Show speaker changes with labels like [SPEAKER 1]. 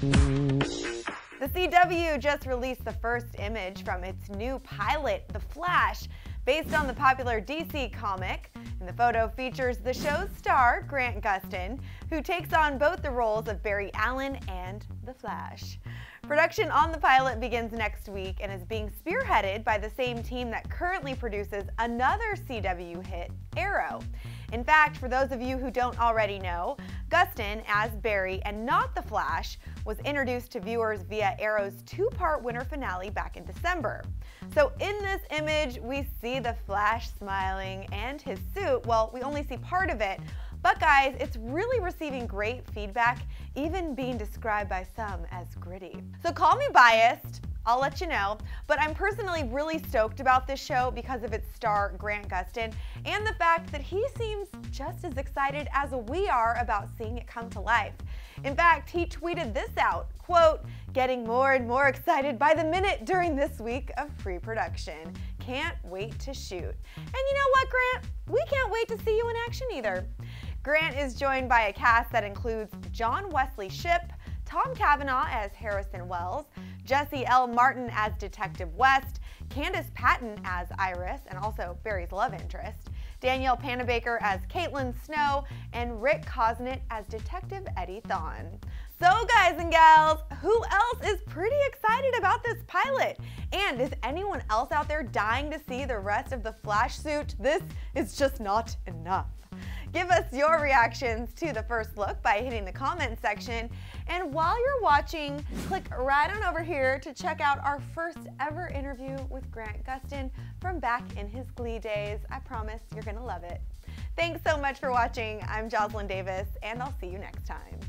[SPEAKER 1] The CW just released the first image from its new pilot, The Flash, based on the popular DC comic. And the photo features the show's star, Grant Gustin, who takes on both the roles of Barry Allen and The Flash. Production on the pilot begins next week and is being spearheaded by the same team that currently produces another CW hit, Arrow. In fact, for those of you who don't already know, Gustin, as Barry and not The Flash, was introduced to viewers via Arrow's two-part winter finale back in December. So in this image, we see The Flash smiling and his suit, well, we only see part of it, but guys, it's really receiving great feedback, even being described by some as gritty. So call me biased, I'll let you know. But I'm personally really stoked about this show because of its star, Grant Gustin, and the fact that he seems just as excited as we are about seeing it come to life. In fact, he tweeted this out, quote, getting more and more excited by the minute during this week of pre-production. Can't wait to shoot. And you know what, Grant? We can't wait to see you in action either. Grant is joined by a cast that includes John Wesley Shipp, Tom Cavanagh as Harrison Wells, Jesse L. Martin as Detective West, Candice Patton as Iris, and also Barry's love interest, Danielle Panabaker as Caitlin Snow, and Rick Cosnett as Detective Eddie Thawne. So guys and gals, who else is pretty excited about this pilot? And is anyone else out there dying to see the rest of the Flash suit? This is just not enough. Give us your reactions to the first look by hitting the comment section. And while you're watching, click right on over here to check out our first ever interview with Grant Gustin from back in his Glee days. I promise you're gonna love it. Thanks so much for watching. I'm Jocelyn Davis, and I'll see you next time.